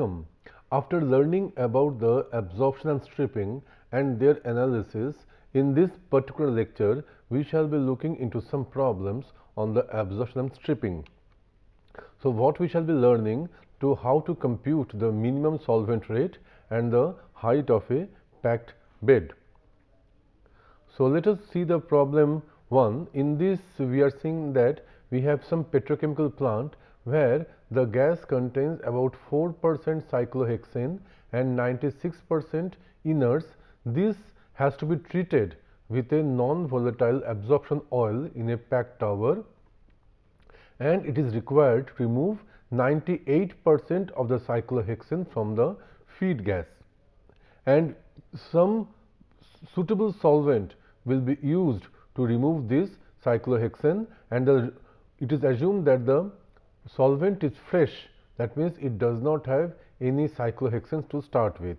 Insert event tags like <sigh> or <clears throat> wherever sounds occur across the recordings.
Welcome. After learning about the absorption and stripping and their analysis, in this particular lecture, we shall be looking into some problems on the absorption and stripping. So, what we shall be learning to how to compute the minimum solvent rate and the height of a packed bed. So, let us see the problem 1. In this we are seeing that we have some petrochemical plant where the gas contains about 4 percent cyclohexane and 96 percent inerts. This has to be treated with a non-volatile absorption oil in a packed tower and it is required to remove 98 percent of the cyclohexane from the feed gas and some suitable solvent will be used to remove this cyclohexane and the, it is assumed that the solvent is fresh that means it does not have any cyclohexanes to start with.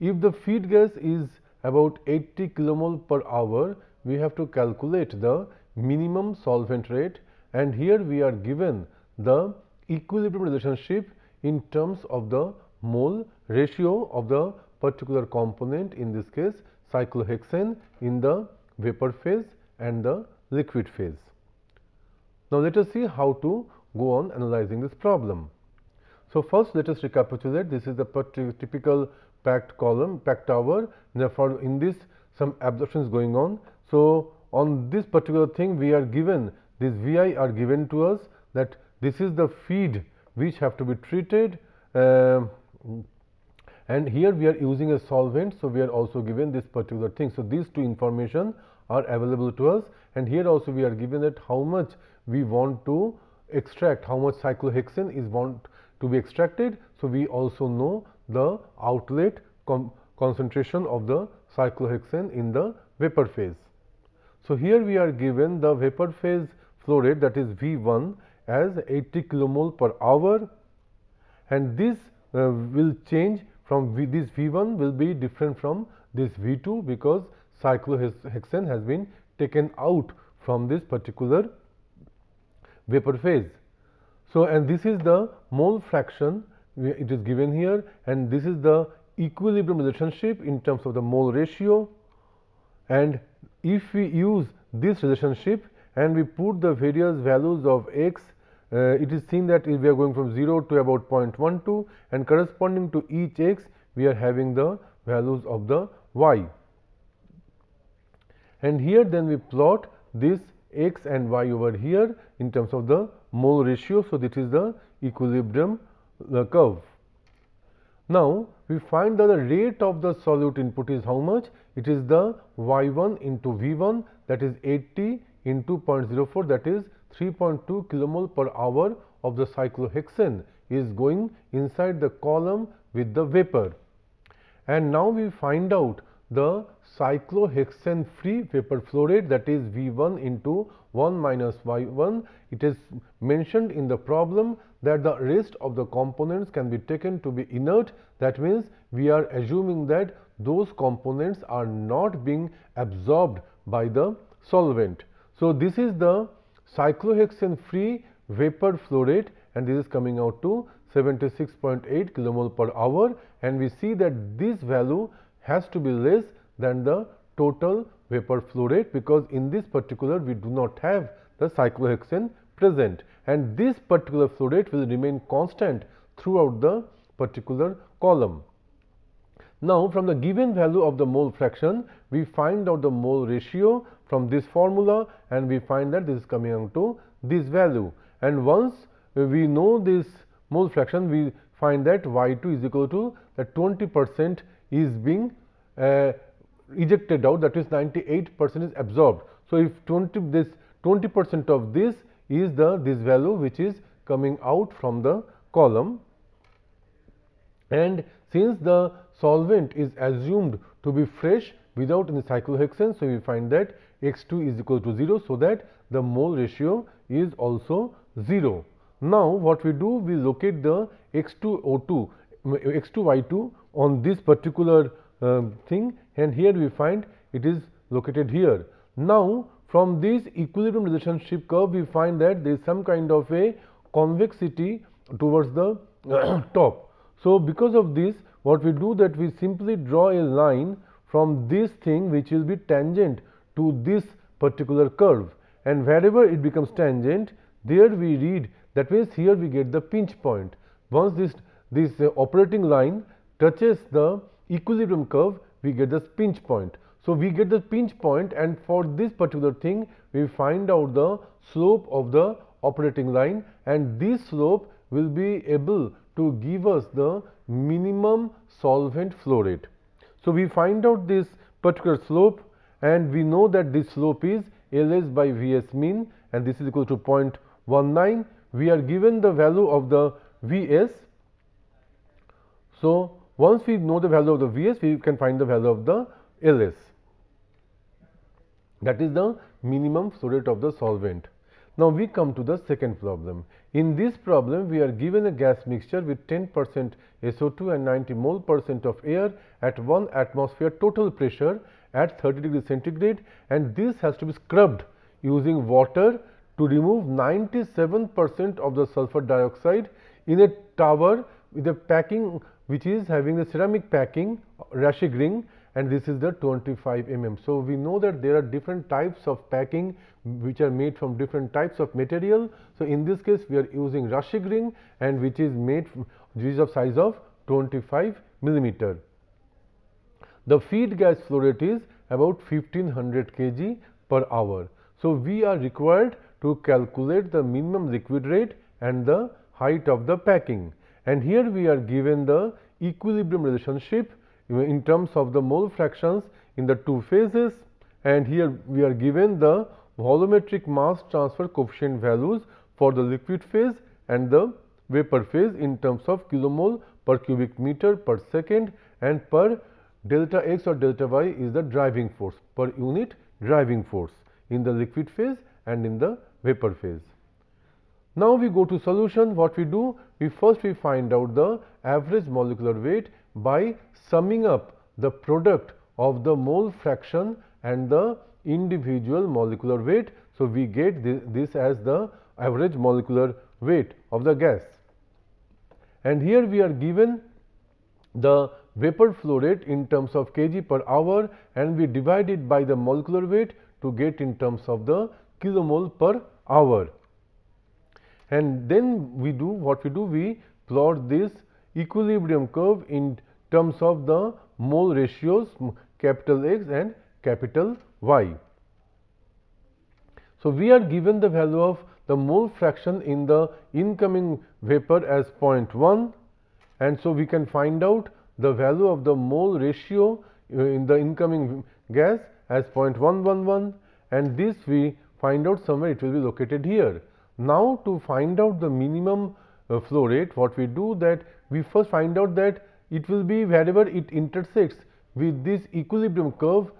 If the feed gas is about 80 kilomole per hour, we have to calculate the minimum solvent rate and here we are given the equilibrium relationship in terms of the mole ratio of the particular component in this case cyclohexane in the vapor phase and the liquid phase. Now, let us see how to go on analyzing this problem. So, first let us recapitulate this is the typical packed column packed tower therefore, in this some absorption is going on. So, on this particular thing we are given this V i are given to us that this is the feed which have to be treated uh, and here we are using a solvent. So, we are also given this particular thing. So, these two information are available to us and here also we are given that how much we want to extract how much cyclohexane is want to be extracted. So, we also know the outlet concentration of the cyclohexane in the vapor phase. So, here we are given the vapor phase flow rate that is V 1 as 80 kilomole per hour and this uh, will change from v, this V 1 will be different from this V 2 because cyclohexane has been taken out from this particular vapor phase. So, and this is the mole fraction it is given here and this is the equilibrium relationship in terms of the mole ratio and if we use this relationship and we put the various values of x uh, it is seen that we are going from 0 to about 0.12 and corresponding to each x we are having the values of the y and here then we plot this x and y over here in terms of the mole ratio. So, this is the equilibrium the curve. Now, we find that the rate of the solute input is how much? It is the y 1 into V 1 that is 80 into 0.04 that is 3.2 kilomole per hour of the cyclohexane is going inside the column with the vapor. And now, we find out the cyclohexane free vapor flow rate that is V 1 into 1 minus Y 1. It is mentioned in the problem that the rest of the components can be taken to be inert. That means, we are assuming that those components are not being absorbed by the solvent. So, this is the cyclohexane free vapor flow rate and this is coming out to 76.8 kilomole per hour and we see that this value has to be less than the total vapor flow rate because in this particular we do not have the cyclohexane present and this particular flow rate will remain constant throughout the particular column. Now, from the given value of the mole fraction, we find out the mole ratio from this formula and we find that this is coming out to this value. And once we know this mole fraction, we find that y 2 is equal to the 20 percent is being uh, ejected out that is 98 percent is absorbed. So, if 20 this 20 percent of this is the this value which is coming out from the column and since the solvent is assumed to be fresh without any cyclohexane. So, we find that x 2 is equal to 0. So, that the mole ratio is also 0. Now, what we do we locate the x 2 O 2 x 2 y 2 on this particular uh, thing and here we find it is located here. Now, from this equilibrium relationship curve we find that there is some kind of a convexity towards the <clears throat> top. So, because of this what we do that we simply draw a line from this thing which will be tangent to this particular curve and wherever it becomes tangent there we read that means here we get the pinch point. Once this, this uh, operating line touches the equilibrium curve we get the pinch point. So, we get the pinch point and for this particular thing we find out the slope of the operating line and this slope will be able to give us the minimum solvent flow rate. So, we find out this particular slope and we know that this slope is Ls by Vs mean and this is equal to 0.19. We are given the value of the Vs. So, once we know the value of the Vs, we can find the value of the Ls. That is the minimum flow rate of the solvent. Now, we come to the second problem. In this problem, we are given a gas mixture with 10 percent SO2 and 90 mole percent of air at 1 atmosphere total pressure at 30 degree centigrade and this has to be scrubbed using water to remove 97 percent of the sulfur dioxide in a tower with a packing which is having the ceramic packing Raschig ring and this is the 25 mm. So, we know that there are different types of packing which are made from different types of material. So, in this case we are using Raschig ring and which is made which is of size of 25 millimeter. The feed gas flow rate is about 1500 kg per hour. So, we are required to calculate the minimum liquid rate and the height of the packing. And here we are given the equilibrium relationship in terms of the mole fractions in the two phases and here we are given the volumetric mass transfer coefficient values for the liquid phase and the vapor phase in terms of kilomole per cubic meter per second and per delta x or delta y is the driving force per unit driving force in the liquid phase and in the vapor phase. Now, we go to solution what we do we first we find out the average molecular weight by summing up the product of the mole fraction and the individual molecular weight. So, we get this, this as the average molecular weight of the gas. And here we are given the vapor flow rate in terms of kg per hour and we divide it by the molecular weight to get in terms of the kilomole per hour. And then we do what we do we plot this equilibrium curve in terms of the mole ratios capital X and capital Y. So, we are given the value of the mole fraction in the incoming vapor as 0.1 and so we can find out the value of the mole ratio uh, in the incoming gas as 0.111 and this we find out somewhere it will be located here. Now, to find out the minimum uh, flow rate what we do that we first find out that it will be wherever it intersects with this equilibrium curve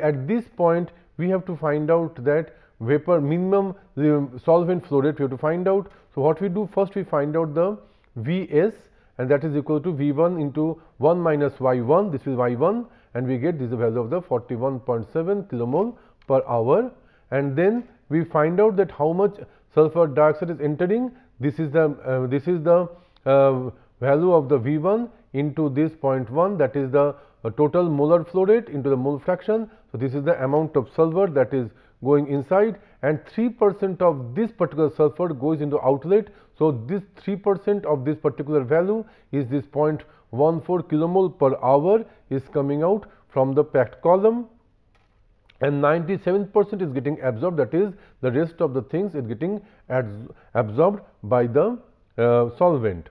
at this point we have to find out that vapor minimum solvent flow rate we have to find out. So, what we do first we find out the V s and that is equal to V 1 into 1 minus Y 1 this is Y 1 and we get this value of the 41.7 kilomole per hour and then we find out that how much sulfur dioxide is entering this is the uh, this is the uh, value of the V 1 into this 0.1 that is the uh, total molar flow rate into the mole fraction. So, this is the amount of sulfur that is going inside and 3 percent of this particular sulfur goes into outlet. So, this 3 percent of this particular value is this 0.14 kilomole per hour is coming out from the packed column and 97 percent is getting absorbed that is the rest of the things is getting absorbed by the uh, solvent.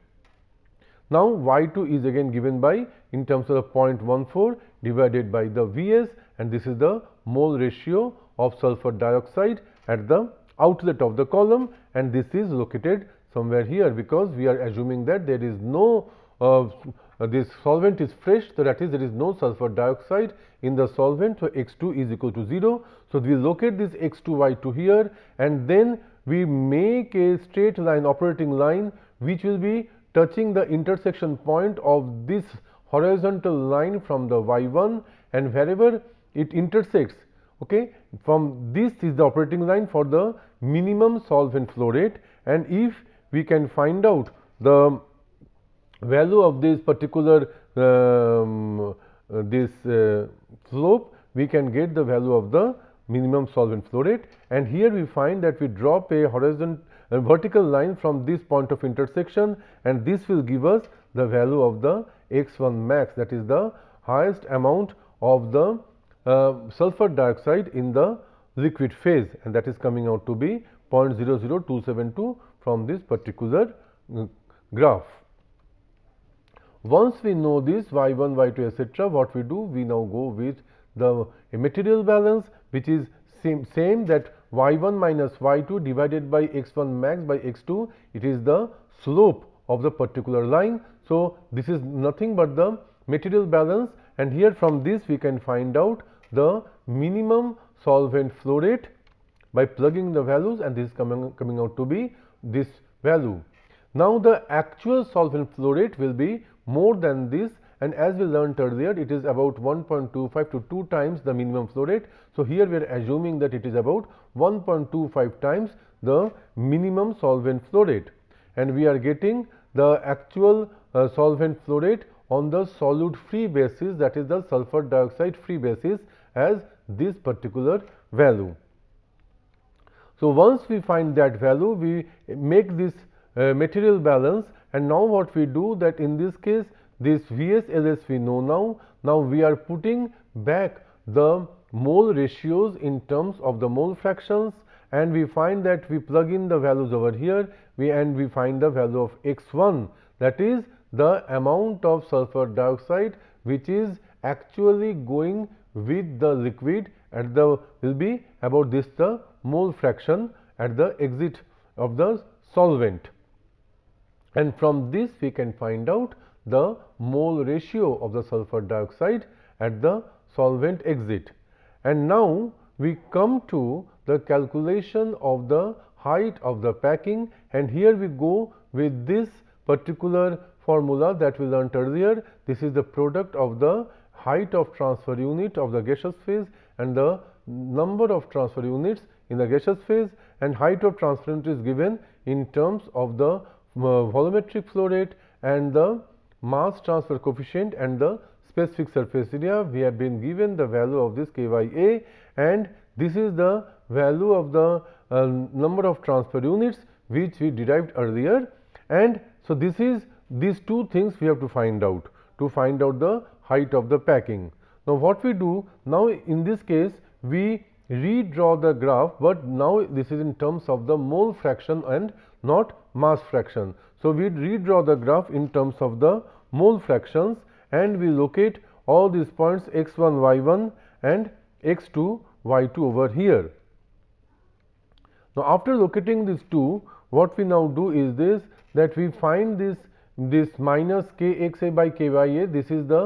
Now, y 2 is again given by in terms of the 0.14 divided by the V s and this is the mole ratio of sulfur dioxide at the outlet of the column and this is located somewhere here because we are assuming that there is no uh, Uh, this solvent is fresh. So, that is there is no sulfur dioxide in the solvent. So, x 2 is equal to 0. So, we locate this x 2 y 2 here and then we make a straight line operating line which will be touching the intersection point of this horizontal line from the y 1 and wherever it intersects okay, from this is the operating line for the minimum solvent flow rate and if we can find out the value of this particular um, uh, this uh, slope, we can get the value of the minimum solvent flow rate and here we find that we drop a horizontal vertical line from this point of intersection and this will give us the value of the x 1 max that is the highest amount of the uh, sulfur dioxide in the liquid phase and that is coming out to be 0.00272 from this particular uh, graph. Once we know this y 1, y 2 etc., what we do? We now go with the material balance which is same, same that y 1 minus y 2 divided by x 1 max by x 2, it is the slope of the particular line. So, this is nothing but the material balance and here from this we can find out the minimum solvent flow rate by plugging the values and this is coming, coming out to be this value. Now, the actual solvent flow rate will be more than this and as we learned earlier it is about 1.25 to 2 times the minimum flow rate. So, here we are assuming that it is about 1.25 times the minimum solvent flow rate and we are getting the actual uh, solvent flow rate on the solute free basis that is the sulfur dioxide free basis as this particular value. So, once we find that value we make this uh, material balance and now what we do that in this case this Vs Ls we know now. Now, we are putting back the mole ratios in terms of the mole fractions and we find that we plug in the values over here we and we find the value of x 1 that is the amount of sulfur dioxide which is actually going with the liquid at the will be about this the mole fraction at the exit of the solvent. And from this we can find out the mole ratio of the sulfur dioxide at the solvent exit. And now we come to the calculation of the height of the packing and here we go with this particular formula that we learnt earlier. This is the product of the height of transfer unit of the gaseous phase and the number of transfer units in the gaseous phase and height of transfer unit is given in terms of the volumetric flow rate and the mass transfer coefficient and the specific surface area. We have been given the value of this k y a and this is the value of the uh, number of transfer units which we derived earlier and so this is these two things we have to find out to find out the height of the packing. Now, what we do now in this case we redraw the graph, but now this is in terms of the mole fraction and not mass fraction. So, we redraw the graph in terms of the mole fractions and we locate all these points x 1 y 1 and x 2 y 2 over here. Now, after locating these two what we now do is this that we find this this minus k x a by k y a this is the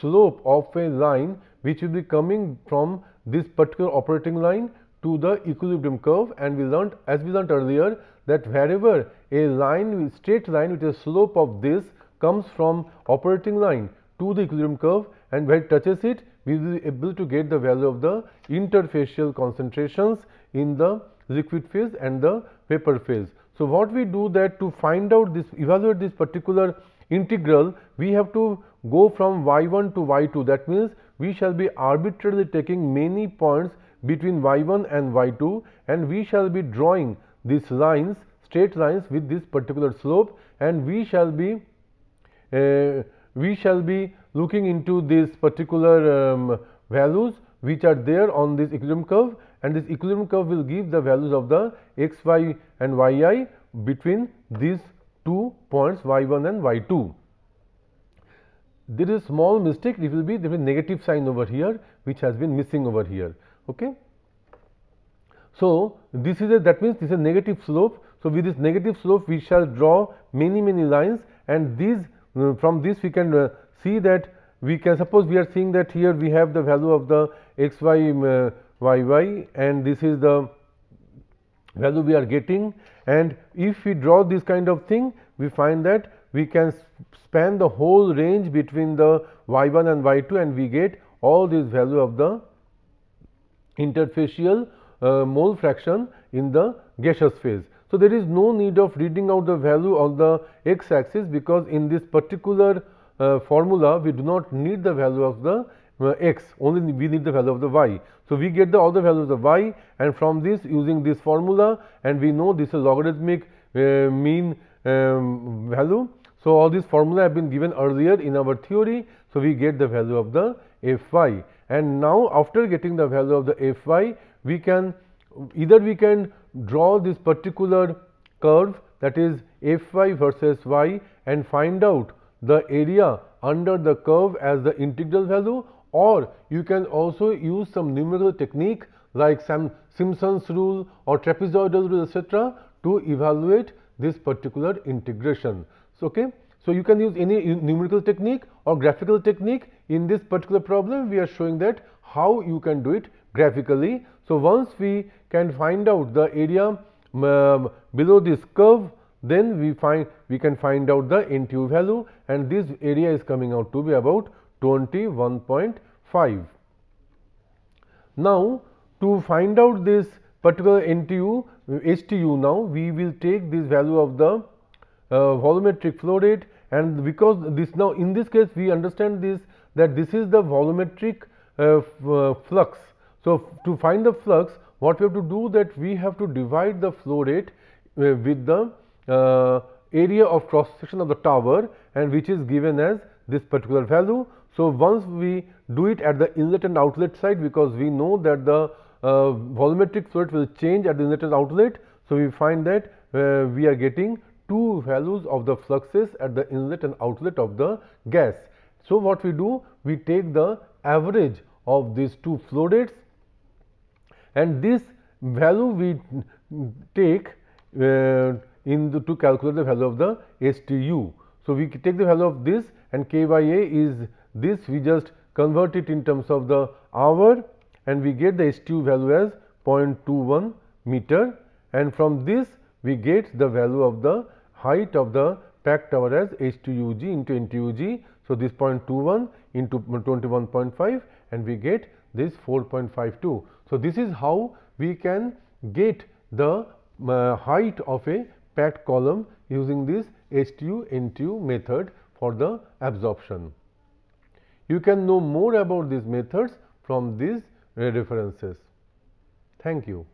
slope of a line which will be coming from this particular operating line to the equilibrium curve and we learnt as we learnt earlier that wherever a line straight line with a slope of this comes from operating line to the equilibrium curve and where it touches it we will be able to get the value of the interfacial concentrations in the liquid phase and the vapor phase. So, what we do that to find out this evaluate this particular integral we have to go from y 1 to y 2 that means we shall be arbitrarily taking many points between y 1 and y 2 and we shall be drawing these lines straight lines with this particular slope and we shall be uh, we shall be looking into these particular um, values which are there on this equilibrium curve and this equilibrium curve will give the values of the x y and y i between these two points y 1 and y 2. There is a small mistake it will be there is a negative sign over here which has been missing over here. Okay. So, this is a that means this is a negative slope. So, with this negative slope we shall draw many many lines and these uh, from this we can uh, see that we can suppose we are seeing that here we have the value of the x y uh, y y and this is the value we are getting and if we draw this kind of thing we find that we can span the whole range between the y 1 and y 2 and we get all these value of the interfacial uh, mole fraction in the gaseous phase. So, there is no need of reading out the value on the x axis because in this particular uh, formula we do not need the value of the uh, x only we need the value of the y. So, we get the all the values of y and from this using this formula and we know this is logarithmic uh, mean um, value. So, all these formula have been given earlier in our theory. So, we get the value of the f y and now after getting the value of the f y we can either we can draw this particular curve that is f y versus y and find out the area under the curve as the integral value or you can also use some numerical technique like some Simpson's rule or trapezoidal rule etc. to evaluate this particular integration. So, okay. So, you can use any numerical technique or graphical technique in this particular problem we are showing that how you can do it graphically. So, once we can find out the area um, below this curve then we find we can find out the NTU value and this area is coming out to be about 21.5. Now, to find out this particular NTU HTU now we will take this value of the uh, volumetric flow rate and because this now in this case we understand this that this is the volumetric uh, uh, flux. So, to find the flux what we have to do that we have to divide the flow rate uh, with the uh, area of cross section of the tower and which is given as this particular value. So, once we do it at the inlet and outlet side because we know that the uh, volumetric flow rate will change at the inlet and outlet. So, we find that uh, we are getting two values of the fluxes at the inlet and outlet of the gas. So, what we do? We take the average of these two flow rates and this value we take uh, in the, to calculate the value of the HTU. So, we take the value of this and K by A is this we just convert it in terms of the hour and we get the HTU value as 0.21 meter and from this we get the value of the height of the packed tower as HTUG into NTUG. So, this 0.21 into 21.5 and we get this 4.52. So, this is how we can get the uh, height of a packed column using this HTU NTU method for the absorption. You can know more about these methods from these references. Thank you.